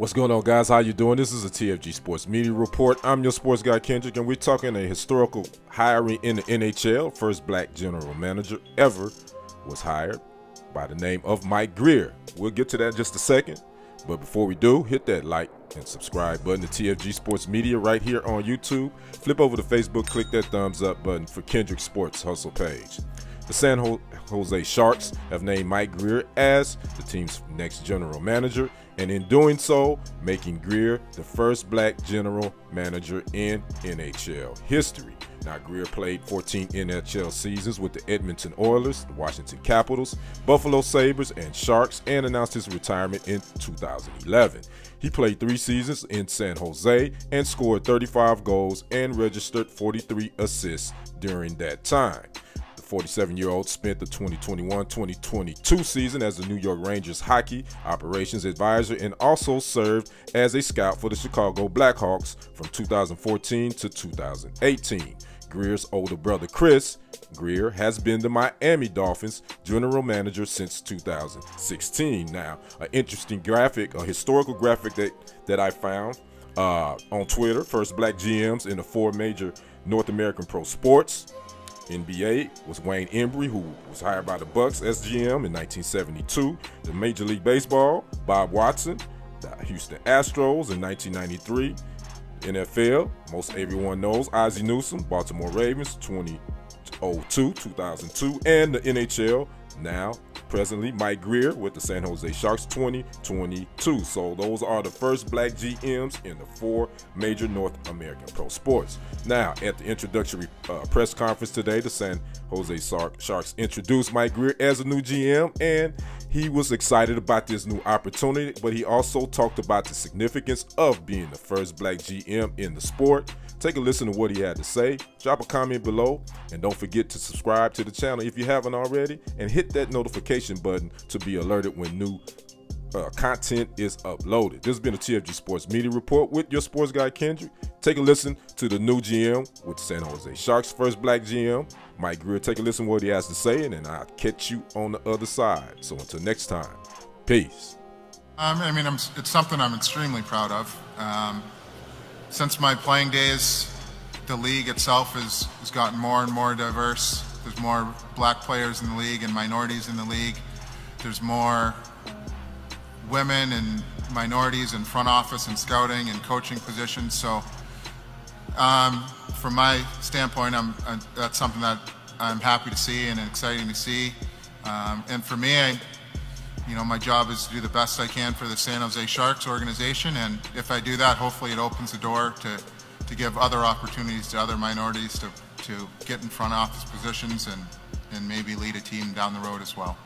What's going on, guys? How you doing? This is a TFG Sports Media Report. I'm your sports guy Kendrick, and we're talking a historical hiring in the NHL. First black general manager ever was hired by the name of Mike Grier. We'll get to that in just a second, but before we do, hit that like and subscribe button to TFG Sports Media right here on YouTube. Flip over to Facebook, click that thumbs up button for Kendrick Sports Hustle page. The San Jose Sharks have named Mike Grier as the team's next general manager, and in doing so, making Grier the first black general manager in NHL history. Now, Grier played 14 NHL seasons with the Edmonton Oilers, the Washington Capitals, Buffalo Sabres, and Sharks, and announced his retirement in 2011. He played three seasons in San Jose and scored 35 goals and registered 43 assists during that time. 47 year old spent the 2021 2022 season as the New York Rangers hockey operations advisor and also served as a scout for the Chicago Blackhawks from 2014 to 2018. Grier's older brother Chris Grier has been the Miami Dolphins general manager since 2016. Now, an interesting graphic, a historical graphic that, that I found uh, on Twitter, first black GMs in the four major North American pro sports. NBA was Wayne Embry, who was hired by the Bucks as GM in 1972. The Major League Baseball, Bob Watson, the Houston Astros in 1993. NFL, most everyone knows, Ozzie Newsome, Baltimore Ravens, 2002, 2002, and the NHL, now presently Mike Grier with the San Jose Sharks 2022. So those are the first black GMs in the four major North American pro sports. Now, at the introductory uh, press conference today, the San Jose Sharks introduced Mike Grier as a new GM and he was excited about this new opportunity, but he also talked about the significance of being the first black GM in the sport Take a listen to what he had to say. Drop a comment below. And don't forget to subscribe to the channel if you haven't already. And hit that notification button to be alerted when new uh, content is uploaded. This has been a TFG Sports Media Report with your sports guy Kendrick. Take a listen to the new GM with San Jose Sharks' first black GM, Mike Grier. Take a listen what he has to say, and then I'll catch you on the other side. So until next time, peace. Um, I mean, I'm, it's something I'm extremely proud of. Um, since my playing days, the league itself has, has gotten more and more diverse. There's more black players in the league and minorities in the league. There's more women and minorities in front office and scouting and coaching positions. So um, from my standpoint, I'm, I'm, that's something that I'm happy to see and exciting to see. Um, and for me, I, you know, my job is to do the best I can for the San Jose Sharks organization, and if I do that, hopefully it opens the door to, to give other opportunities to other minorities to, to get in front office positions and, and maybe lead a team down the road as well.